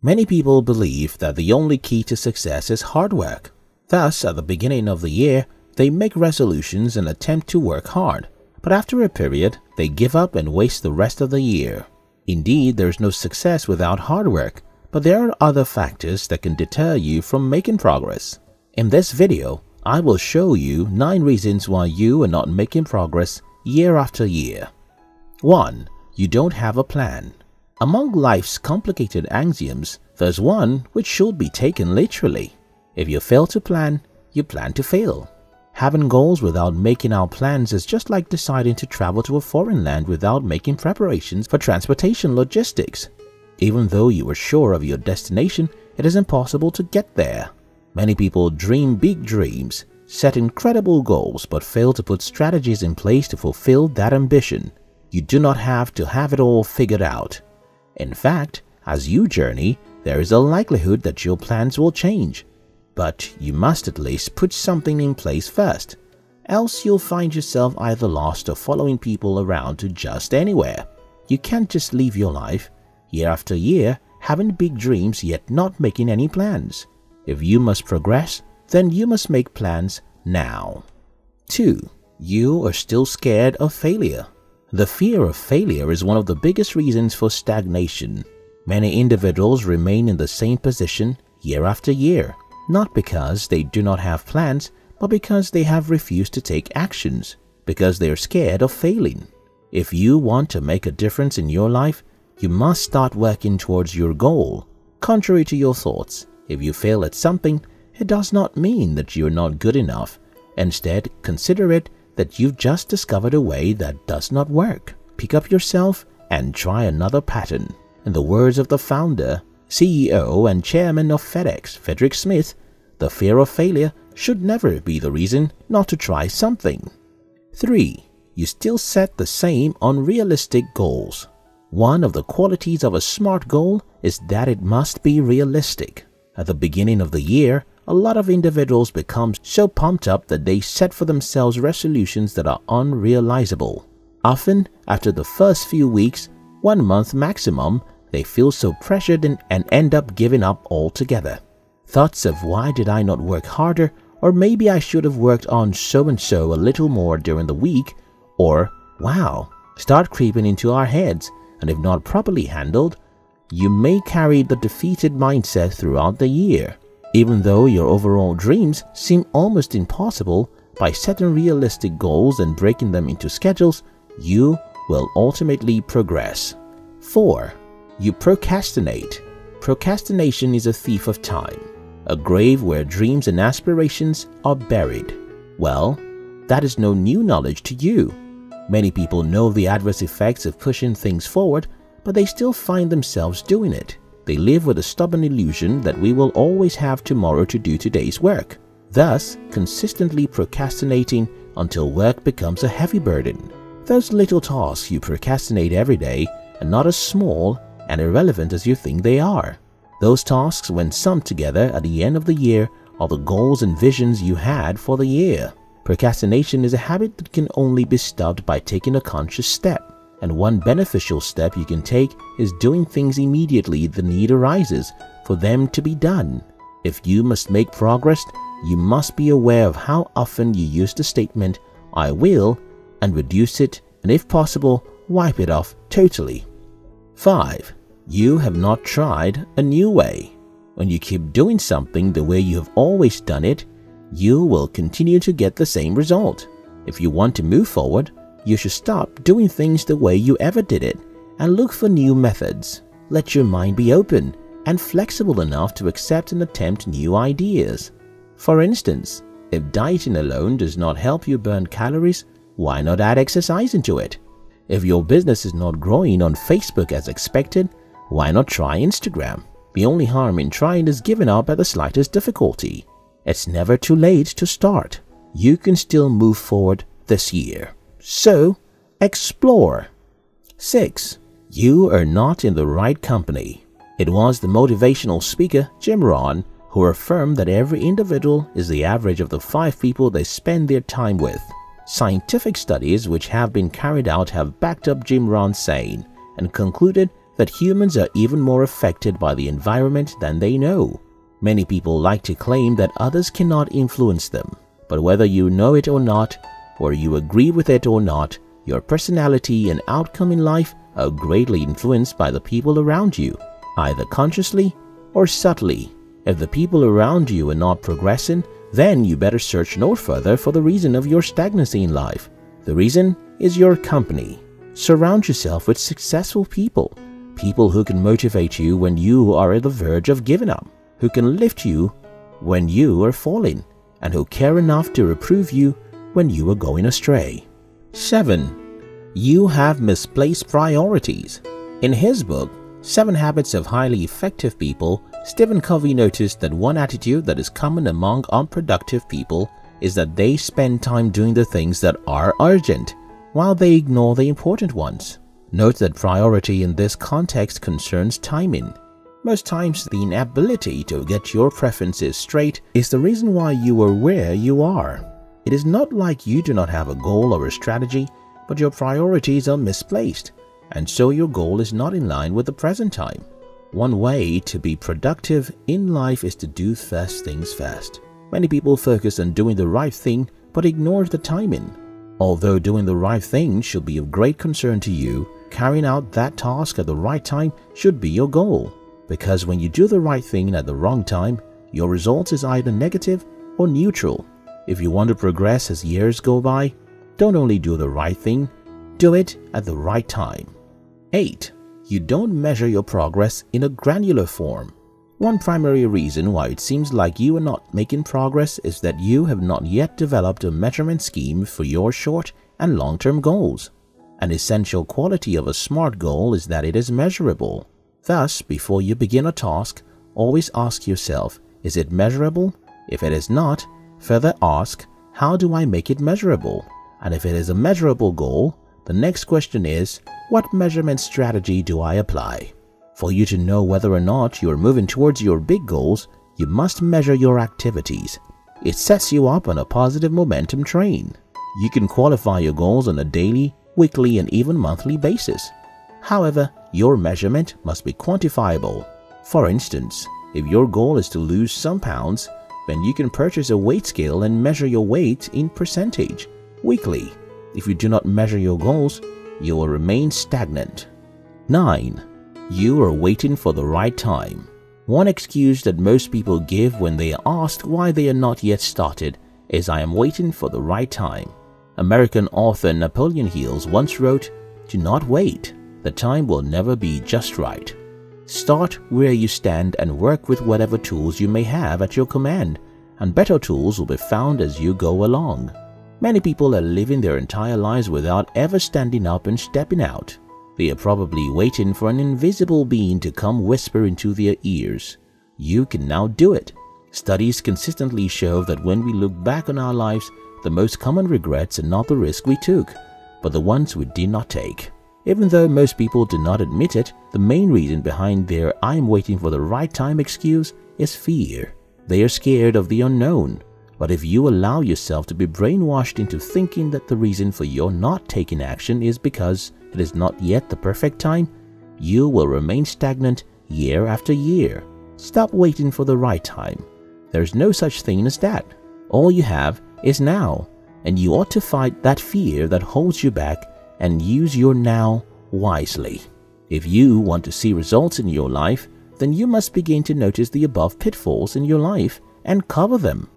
Many people believe that the only key to success is hard work. Thus, at the beginning of the year, they make resolutions and attempt to work hard. But after a period, they give up and waste the rest of the year. Indeed, there is no success without hard work, but there are other factors that can deter you from making progress. In this video, I will show you 9 reasons why you are not making progress year after year. 1. You don't have a plan. Among life's complicated axioms, there's one which should be taken literally. If you fail to plan, you plan to fail. Having goals without making our plans is just like deciding to travel to a foreign land without making preparations for transportation logistics. Even though you are sure of your destination, it is impossible to get there. Many people dream big dreams, set incredible goals but fail to put strategies in place to fulfill that ambition. You do not have to have it all figured out. In fact, as you journey, there is a likelihood that your plans will change. But you must at least put something in place first, else you'll find yourself either lost or following people around to just anywhere. You can't just live your life, year after year, having big dreams yet not making any plans. If you must progress, then you must make plans now. 2. You are still scared of failure. The fear of failure is one of the biggest reasons for stagnation. Many individuals remain in the same position year after year, not because they do not have plans, but because they have refused to take actions, because they are scared of failing. If you want to make a difference in your life, you must start working towards your goal. Contrary to your thoughts, if you fail at something, it does not mean that you are not good enough. Instead, consider it that you've just discovered a way that does not work. Pick up yourself and try another pattern. In the words of the founder, CEO and chairman of FedEx, Frederick Smith, the fear of failure should never be the reason not to try something. 3. You still set the same unrealistic goals. One of the qualities of a smart goal is that it must be realistic. At the beginning of the year, a lot of individuals become so pumped up that they set for themselves resolutions that are unrealizable. Often, after the first few weeks, one month maximum, they feel so pressured and, and end up giving up altogether. Thoughts of why did I not work harder or maybe I should have worked on so and so a little more during the week or wow start creeping into our heads and if not properly handled, you may carry the defeated mindset throughout the year. Even though your overall dreams seem almost impossible, by setting realistic goals and breaking them into schedules, you will ultimately progress. 4. You procrastinate. Procrastination is a thief of time, a grave where dreams and aspirations are buried. Well, that is no new knowledge to you. Many people know the adverse effects of pushing things forward, but they still find themselves doing it. They live with a stubborn illusion that we will always have tomorrow to do today's work, thus consistently procrastinating until work becomes a heavy burden. Those little tasks you procrastinate every day are not as small and irrelevant as you think they are. Those tasks, when summed together at the end of the year, are the goals and visions you had for the year. Procrastination is a habit that can only be stopped by taking a conscious step. And one beneficial step you can take is doing things immediately the need arises for them to be done. If you must make progress, you must be aware of how often you use the statement, I will, and reduce it and if possible, wipe it off totally. 5. You have not tried a new way. When you keep doing something the way you have always done it, you will continue to get the same result. If you want to move forward, you should stop doing things the way you ever did it and look for new methods. Let your mind be open and flexible enough to accept and attempt new ideas. For instance, if dieting alone does not help you burn calories, why not add exercise into it? If your business is not growing on Facebook as expected, why not try Instagram? The only harm in trying is giving up at the slightest difficulty. It's never too late to start. You can still move forward this year. So, explore. 6. You are not in the right company. It was the motivational speaker Jim Rohn who affirmed that every individual is the average of the five people they spend their time with. Scientific studies which have been carried out have backed up Jim Rohn's saying and concluded that humans are even more affected by the environment than they know. Many people like to claim that others cannot influence them, but whether you know it or not, or you agree with it or not, your personality and outcome in life are greatly influenced by the people around you, either consciously or subtly. If the people around you are not progressing, then you better search no further for the reason of your stagnancy in life. The reason is your company. Surround yourself with successful people, people who can motivate you when you are at the verge of giving up, who can lift you when you are falling, and who care enough to reprove you when you are going astray. 7. You have misplaced priorities. In his book, Seven Habits of Highly Effective People, Stephen Covey noticed that one attitude that is common among unproductive people is that they spend time doing the things that are urgent while they ignore the important ones. Note that priority in this context concerns timing. Most times, the inability to get your preferences straight is the reason why you are where you are. It is not like you do not have a goal or a strategy, but your priorities are misplaced, and so your goal is not in line with the present time. One way to be productive in life is to do first things first. Many people focus on doing the right thing but ignore the timing. Although doing the right thing should be of great concern to you, carrying out that task at the right time should be your goal. Because when you do the right thing at the wrong time, your result is either negative or neutral. If you want to progress as years go by, don't only do the right thing, do it at the right time. 8. You don't measure your progress in a granular form. One primary reason why it seems like you are not making progress is that you have not yet developed a measurement scheme for your short and long-term goals. An essential quality of a SMART goal is that it is measurable. Thus, before you begin a task, always ask yourself, is it measurable? If it is not, further ask, how do I make it measurable? And if it is a measurable goal, the next question is, what measurement strategy do I apply? For you to know whether or not you are moving towards your big goals, you must measure your activities. It sets you up on a positive momentum train. You can qualify your goals on a daily, weekly, and even monthly basis. However, your measurement must be quantifiable. For instance, if your goal is to lose some pounds, then you can purchase a weight scale and measure your weight in percentage weekly. If you do not measure your goals, you will remain stagnant. 9. You are waiting for the right time. One excuse that most people give when they are asked why they are not yet started is I am waiting for the right time. American author Napoleon Hill once wrote, Do not wait, the time will never be just right. Start where you stand and work with whatever tools you may have at your command, and better tools will be found as you go along. Many people are living their entire lives without ever standing up and stepping out. They are probably waiting for an invisible being to come whisper into their ears. You can now do it. Studies consistently show that when we look back on our lives, the most common regrets are not the risk we took, but the ones we did not take. Even though most people do not admit it, the main reason behind their I'm waiting for the right time excuse is fear. They are scared of the unknown. But if you allow yourself to be brainwashed into thinking that the reason for your not taking action is because it is not yet the perfect time, you will remain stagnant year after year. Stop waiting for the right time. There's no such thing as that. All you have is now, and you ought to fight that fear that holds you back and use your now wisely. If you want to see results in your life, then you must begin to notice the above pitfalls in your life and cover them.